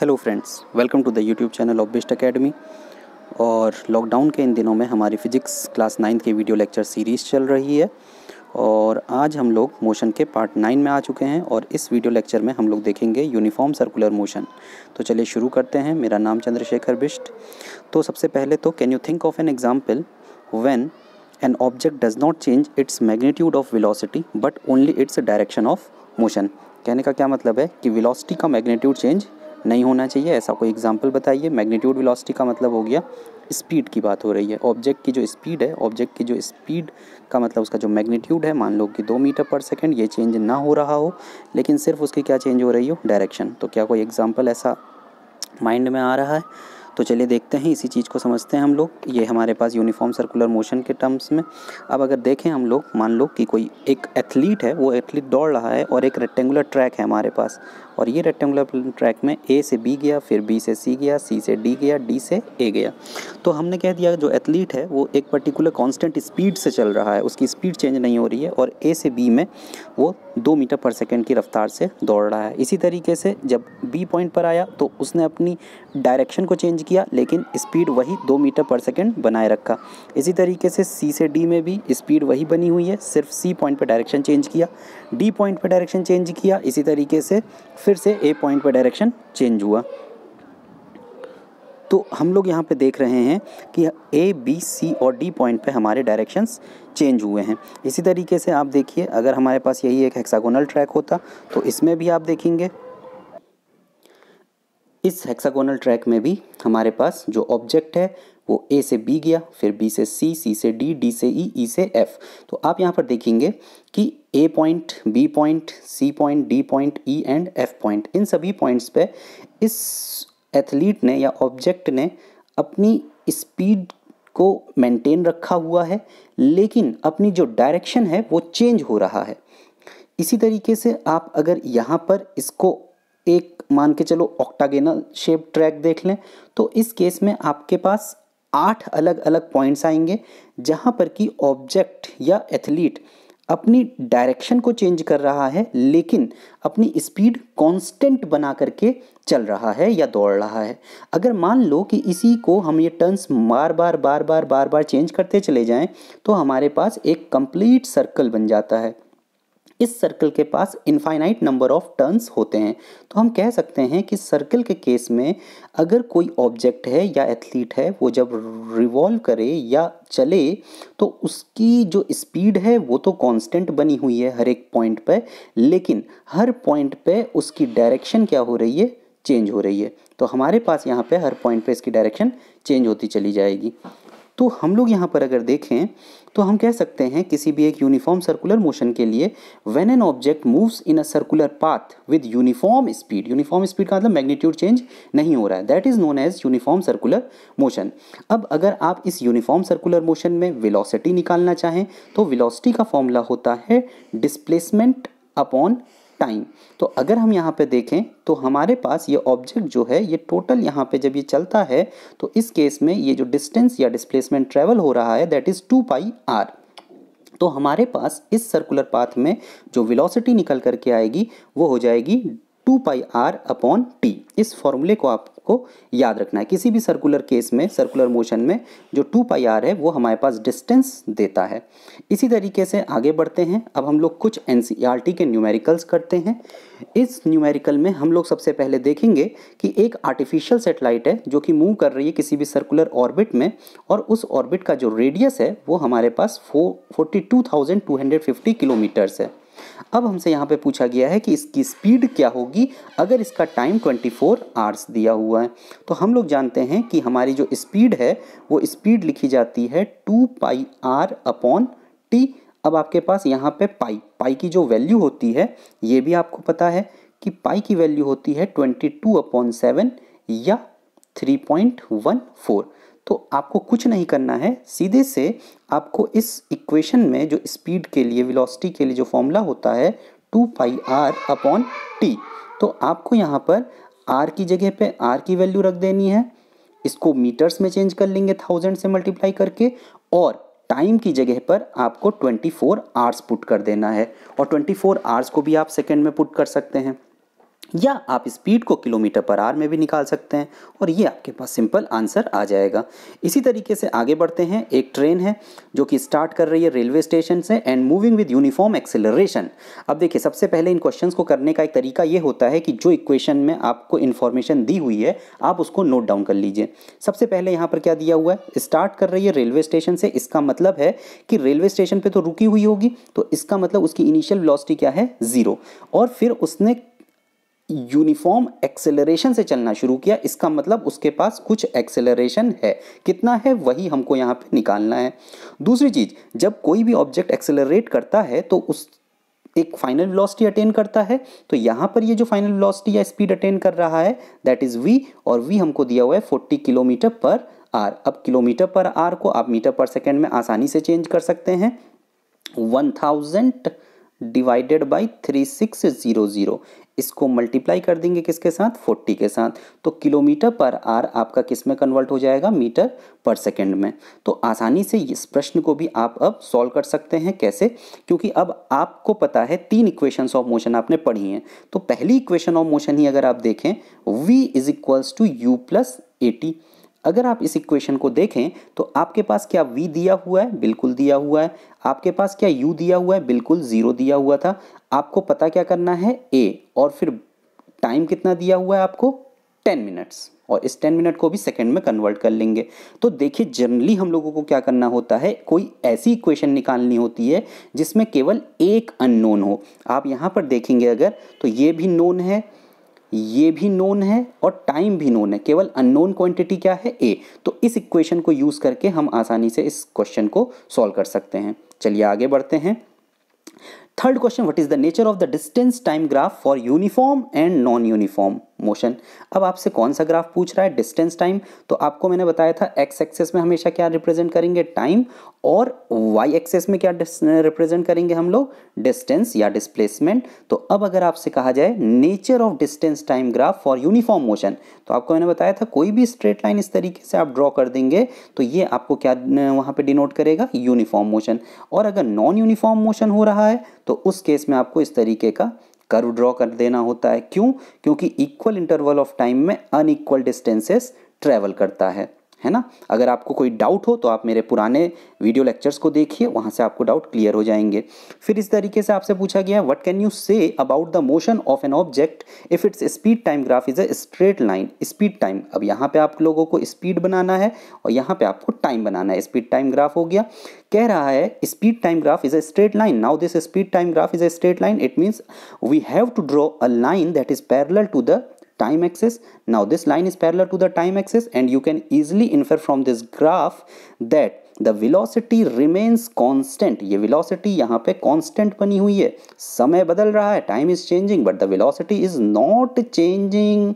Hello friends welcome to the YouTube channel of best academy और lockdown के इन दिनों में हमारी फ़िज़िक्स क्लास नाइन्थ की वीडियो लेक्चर सीरीज़ चल रही है। और आज हम लोग मोशन के पार्ट नाइन में आ चुके हैं और इस वीडियो लेक्चर में हम लोग देखेंगे यूनिफॉर्म सर्कुलर मोशन तो चलिए शुरू करते हैं। मेरा नाम चंद्रशेखर बिष्ट। तो सबसे पहले तो can you think of an example when an object does not change its magnitude of velocity but only its direction of motion कहने का क्या मतलब है कि वेलोसिटी का मैग्नीट्यूड चेंज नहीं होना चाहिए। ऐसा कोई एग्ज़ाम्पल बताइए। मैग्नीट्यूड वेलोसिटी का मतलब हो गया स्पीड की बात हो रही है। ऑब्जेक्ट की जो स्पीड है ऑब्जेक्ट की जो स्पीड का मतलब उसका जो मैग्नीट्यूड है, मान लो कि दो मीटर पर सेकंड ये चेंज ना हो रहा हो, लेकिन सिर्फ़ उसकी क्या चेंज हो रही हो? डायरेक्शन तो क्या कोई एग्ज़ाम्पल ऐसा माइंड में आ रहा है? तो चलिए देखते हैं। इसी चीज़ को समझते हैं हम लोग। ये हमारे पास यूनिफॉर्म सर्कुलर मोशन के टर्म्स में। अब अगर देखें हम लोग, मान लो कि कोई एक एथलीट है, वो एथलीट दौड़ रहा है और एक रेक्टेंगुलर ट्रैक है हमारे पास। और ये रेक्टेंगुलर ट्रैक में ए से बी गया, फिर बी से सी गया सी से डी गया डी से ए गया। तो हमने कह दिया जो एथलीट है, वो एक पर्टिकुलर कांस्टेंट स्पीड से चल रहा है, उसकी स्पीड चेंज नहीं हो रही है और ए से बी में वो दो मीटर पर सेकेंड की रफ्तार से दौड़ रहा है। इसी तरीके से जब बी पॉइंट पर आया तो उसने अपनी डायरेक्शन को चेंज किया, लेकिन स्पीड वही दो मीटर पर सेकेंड बनाए रखा। इसी तरीके से सी से डी में भी स्पीड वही बनी हुई है, सिर्फ़ सी पॉइंट पर डायरेक्शन चेंज किया डी पॉइंट पर डायरेक्शन चेंज किया, इसी तरीके से फिर से ए पॉइंट पर डायरेक्शन चेंज हुआ। तो हम लोग यहाँ पे देख रहे हैं कि ए बी सी और डी पॉइंट पे हमारे डायरेक्शंस चेंज हुए हैं। इसी तरीके से आप देखिए अगर हमारे पास यही एक हेक्सागोनल ट्रैक होता तो इसमें भी आप देखेंगे। इस हेक्सागोनल ट्रैक में भी हमारे पास जो ऑब्जेक्ट है वो ए से बी गया फिर बी से सी सी से डी डी से ई e, ई e से एफ़ तो आप यहाँ पर देखेंगे कि A point B point C point D point E and F point इन सभी पॉइंट्स पे इस एथलीट ने या ऑब्जेक्ट ने अपनी स्पीड को मेंटेन रखा हुआ है, लेकिन अपनी जो डायरेक्शन है वो चेंज हो रहा है। इसी तरीके से आप अगर यहाँ पर इसको एक मान के चलो ऑक्टागेनल शेप ट्रैक देख लें तो इस केस में आपके पास आठ अलग अलग पॉइंट्स आएँगे, जहाँ पर कि ऑब्जेक्ट या एथलीट अपनी डायरेक्शन को चेंज कर रहा है, लेकिन अपनी स्पीड कांस्टेंट बना करके चल रहा है या दौड़ रहा है। अगर मान लो कि इसी को हम ये टर्न्स बार बार बार बार बार बार चेंज करते चले जाएँ तो हमारे पास एक कंप्लीट सर्कल बन जाता है। इस सर्कल के पास इनफाइनाइट नंबर ऑफ़ टर्न्स होते हैं। तो हम कह सकते हैं कि सर्कल के केस में अगर कोई ऑब्जेक्ट है या एथलीट है, वो जब रिवॉल्व करे या चले तो उसकी जो स्पीड है, वो तो कांस्टेंट बनी हुई है हर एक पॉइंट पे। लेकिन हर पॉइंट पे उसकी डायरेक्शन क्या हो रही है? चेंज हो रही है। तो हमारे पास यहाँ पे हर पॉइंट पे इसकी डायरेक्शन चेंज होती चली जाएगी। तो हम लोग यहाँ पर अगर देखें तो हम कह सकते हैं किसी भी एक यूनिफॉर्म सर्कुलर मोशन के लिए when an object moves in a circular path with uniform speed uniform speed का मतलब मैग्नीट्यूड चेंज नहीं हो रहा है. That is known as uniform circular motion अब अगर आप इस यूनिफॉर्म सर्कुलर मोशन में विलोसिटी निकालना चाहें तो वेलोसिटी का फॉर्मूला होता है डिस्प्लेसमेंट अपॉन टाइम तो अगर हम यहाँ पे देखें तो हमारे पास ये ऑब्जेक्ट जो है, ये टोटल यहाँ पे जब ये चलता है तो इस केस में ये जो डिस्टेंस या डिस्प्लेसमेंट ट्रेवल हो रहा है that is two pi r तो हमारे पास इस सर्कुलर पाथ में जो विलोसिटी निकल करके आएगी, वो हो जाएगी two pi r upon t इस फॉर्मूले को आपको याद रखना है। किसी भी सर्कुलर केस में सर्कुलर मोशन में जो टू पाई आर है, वो हमारे पास डिस्टेंस देता है। इसी तरीके से आगे बढ़ते हैं। अब हम लोग कुछ एन e के न्यूमेरिकल्स करते हैं। इस न्यूमेरिकल में हम लोग सबसे पहले देखेंगे कि एक आर्टिफिशियल सेटेलाइट है, जो कि मूव कर रही है किसी भी सर्कुलर ऑर्बिट में, और उस ऑर्बिट का जो रेडियस है, वो हमारे पास फो forty two thousand two hundred fifty kilometres है। अब हमसे यहाँ पे पूछा गया है कि इसकी स्पीड क्या होगी अगर इसका टाइम 24 फोर आवर्स दिया हुआ है। तो हम लोग जानते हैं कि हमारी जो स्पीड है, वो स्पीड लिखी जाती है two pi r upon t. अब आपके पास यहाँ पे पाई पाई की जो वैल्यू होती है, ये भी आपको पता है कि पाई की वैल्यू होती है ट्वेंटी टू अपॉन सेवन या थ्री पॉइंट वन फोर। तो आपको कुछ नहीं करना है। सीधे से आपको इस इक्वेशन में जो स्पीड के लिए, वेलोसिटी के लिए जो फॉर्मूला होता है, two pi r upon t. तो आपको यहाँ पर आर की जगह पे आर की वैल्यू रख देनी है। इसको मीटर्स में चेंज कर लेंगे थाउज़ेंड से मल्टीप्लाई करके और टाइम की जगह पर आपको 24 आवर्स पुट कर देना है। और 24 आवर्स को भी आप सेकेंड में पुट कर सकते हैं। या आप स्पीड को किलोमीटर पर आर में भी निकाल सकते हैं और ये आपके पास सिंपल आंसर आ जाएगा। इसी तरीके से आगे बढ़ते हैं। एक ट्रेन है जो कि स्टार्ट कर रही है रेलवे स्टेशन से and moving with uniform acceleration. अब देखिए, सबसे पहले इन क्वेश्चंस को करने का एक तरीका ये होता है कि जो इक्वेशन में आपको इन्फॉर्मेशन दी हुई है, आप उसको नोट डाउन कर लीजिए। सबसे पहले यहाँ पर क्या दिया हुआ है? स्टार्ट कर रही है रेलवे स्टेशन से। इसका मतलब है कि रेलवे स्टेशन पर तो रुकी हुई होगी तो इसका मतलब उसकी इनिशियल वेलोसिटी क्या है? ज़ीरो। और फिर उसने यूनिफॉर्म एक्सेलरेशन से चलना शुरू किया। इसका मतलब उसके पास कुछ एक्सेलरेशन है। कितना है? वही हमको यहाँ पे निकालना है। दूसरी चीज़, जब कोई भी ऑब्जेक्ट एक्सेलरेट करता है तो उस एक फाइनल वेलोसिटी अटेन करता है। तो यहाँ पर ये जो फाइनल वेलोसिटी या स्पीड अटेन कर रहा है दैट इज़ वी और वी हमको दिया हुआ है फोर्टी किलोमीटर पर आर अब किलोमीटर पर आर को आप मीटर पर सेकेंड में आसानी से चेंज कर सकते हैं। One thousand divided by three six zero zero इसको मल्टीप्लाई कर देंगे किसके साथ? 40 के साथ। तो किलोमीटर पर आर आपका किसमें कन्वर्ट हो जाएगा? मीटर पर सेकेंड में। तो आसानी से इस प्रश्न को भी आप अब सॉल्व कर सकते हैं। कैसे? क्योंकि अब आपको पता है तीन इक्वेशंस ऑफ़ मोशन आपने पढ़ी हैं। तो पहली इक्वेशन ऑफ़ मोशन ही अगर आप देखें v is equals to u plus a t अगर आप इस इक्वेशन को देखें तो आपके पास क्या v दिया हुआ है? बिल्कुल दिया हुआ है। आपके पास क्या u दिया हुआ है? बिल्कुल ज़ीरो दिया हुआ था। आपको पता क्या करना है? A, और फिर टाइम कितना दिया हुआ है आपको? टेन मिनट्स और इस टेन मिनट को भी सेकंड में कन्वर्ट कर लेंगे। तो देखिए जनरली हम लोगों को क्या करना होता है? कोई ऐसी इक्वेशन निकालनी होती है, जिसमें केवल एक अननोन हो। आप यहाँ पर देखेंगे अगर तो ये भी नोन है। ये भी नोन है और टाइम भी नोन है। केवल अननोन क्वांटिटी क्या है? ए तो इस इक्वेशन को यूज़ करके हम आसानी से इस क्वेश्चन को सॉल्व कर सकते हैं। चलिए आगे बढ़ते हैं। Third question what is the nature of the distance time graph for uniform and non uniform motion अब आपसे कौन सा ग्राफ पूछ रहा है? डिस्टेंस टाइम तो आपको मैंने बताया था एक्स एक्सेस में हमेशा क्या रिप्रेजेंट करेंगे? टाइम और वाई एक्सेस में क्या रिप्रेजेंट करेंगे हम लोग? डिस्टेंस या डिस्प्लेसमेंट तो अब अगर आपसे कहा जाए nature of distance time graph for uniform motion तो आपको मैंने बताया था, कोई भी स्ट्रेट लाइन इस तरीके से आप ड्रॉ कर देंगे तो ये आपको क्या वहाँ पर डिनोट करेगा? यूनिफॉर्म मोशन और अगर नॉन यूनिफॉर्म मोशन हो रहा है तो उस केस में आपको इस तरीके का कर्व ड्रॉ कर देना होता है। क्यों? क्योंकि इक्वल इंटरवल ऑफ़ टाइम में अनइक्वल डिस्टेंसेस ट्रैवल करता है। है ना? अगर आपको कोई डाउट हो तो आप मेरे पुराने वीडियो लेक्चर्स को देखिए, वहाँ से आपको डाउट क्लियर हो जाएँगे। फिर इस तरीके से आपसे पूछा गया what can you say about the motion of an object if its speed time graph is a straight line speed time अब यहाँ पे आप लोगों को स्पीड बनाना है, और यहाँ पे आपको टाइम बनाना है। स्पीड टाइम ग्राफ हो गया। कह रहा है speed time graph is a straight line now this speed time graph is a straight line it means we have to draw a line that is parallel to the time axis now this line is parallel to the time axis and you can easily infer from this graph that the velocity remains constant ये velocity यहाँ पे constant बनी हुई है समय बदल रहा है time is changing but the velocity is not changing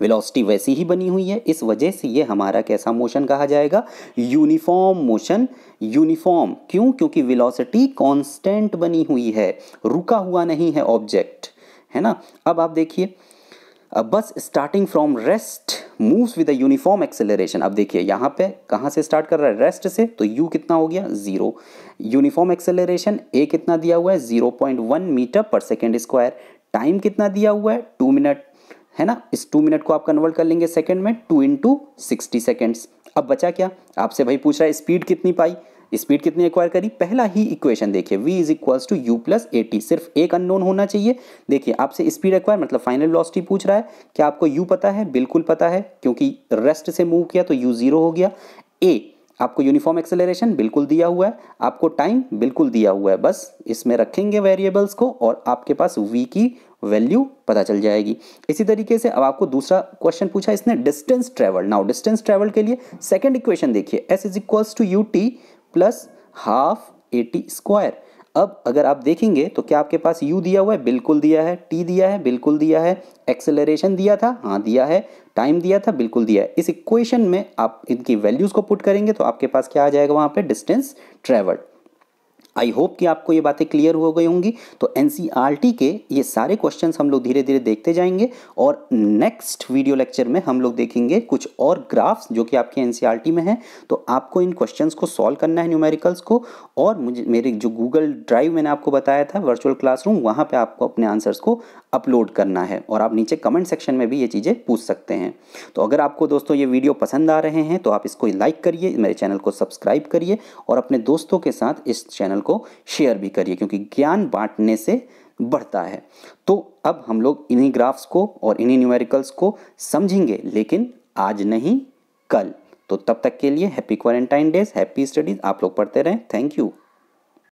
velocity वैसी ही बनी हुई है इस वजह से ये हमारा कैसा मोशन कहा जाएगा यूनिफॉर्म मोशन यूनिफॉर्म क्यों क्योंकि वेलोसिटी कांस्टेंट बनी हुई है रुका हुआ नहीं है ऑब्जेक्ट है ना अब आप देखिए bus starting from rest moves with a uniform acceleration अब देखिए, यहाँ पे कहाँ से स्टार्ट कर रहा है? रेस्ट से तो यू कितना हो गया? ज़ीरो यूनिफॉर्म एक्सेलरेशन ए कितना दिया हुआ है? Zero point one metre per second square time कितना दिया हुआ है? टू मिनट है ना? इस टू मिनट को आप कन्वर्ट कर लेंगे सेकेंड में टू इंटू सिक्सटी सेकेंड्स अब बचा क्या? आपसे भाई पूछ रहा है स्पीड कितनी पाई? स्पीड कितनी एक्वायर करी? पहला ही इक्वेशन देखिए, v is equals to u plus a t सिर्फ़ एक अननोन होना चाहिए। देखिए, आपसे स्पीड एक्वायर मतलब फाइनल वेलोसिटी पूछ रहा है। क्या आपको u पता है? बिल्कुल पता है, क्योंकि रेस्ट से मूव किया तो u ज़ीरो हो गया। A, आपको यूनिफॉर्म एक्सेलरेशन बिल्कुल दिया हुआ है। आपको टाइम बिल्कुल दिया हुआ है। बस इसमें रखेंगे वेरिएबल्स को और आपके पास v की वैल्यू पता चल जाएगी। इसी तरीके से अब आपको दूसरा क्वेश्चन पूछा इसने distance travel now distance travel के लिए सेकंड इक्वेशन देखिए, s is equals to u t plus half a t square अब अगर आप देखेंगे तो क्या आपके पास u दिया हुआ है? बिल्कुल दिया है। T दिया है, बिल्कुल दिया है। एक्सेलरेशन दिया था हाँ दिया है। टाइम दिया था, बिल्कुल दिया है। इस इक्वेशन में आप इनकी वैल्यूज़ को पुट करेंगे तो आपके पास क्या आ जाएगा वहाँ पे? डिस्टेंस ट्रेवल्ड आई होप कि आपको ये बातें क्लियर हो गई होंगी। तो एन के ये सारे क्वेश्चन हम लोग धीरे धीरे देखते जाएँगे और नेक्स्ट वीडियो लेक्चर में हम लोग देखेंगे कुछ और ग्राफ्स जो कि आपके एन में है। तो आपको इन क्वेश्चन को सॉल्व करना है न्यूमेरिकल्स को और मुझे, मेरे जो गूगल ड्राइव मैंने आपको बताया था वर्चुअल क्लासरूम वहाँ पर आपको अपने आंसर्स को अपलोड करना है और आप नीचे कमेंट सेक्शन में भी ये चीज़ें पूछ सकते हैं। तो अगर आपको दोस्तों ये वीडियो पसंद आ रहे हैं तो आप इसको लाइक करिए, मेरे चैनल को सब्सक्राइब करिए और अपने दोस्तों के साथ इस चैनल को शेयर भी करिए, क्योंकि ज्ञान बांटने से बढ़ता है। तो अब हम लोग इन्हीं ग्राफ्स को और इन्हीं न्यूमेरिकल्स को समझेंगे, लेकिन आज नहीं, कल। तो तब तक के लिए happy quarantine days happy studies आप लोग पढ़ते रहें। Thank you